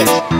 Gracias.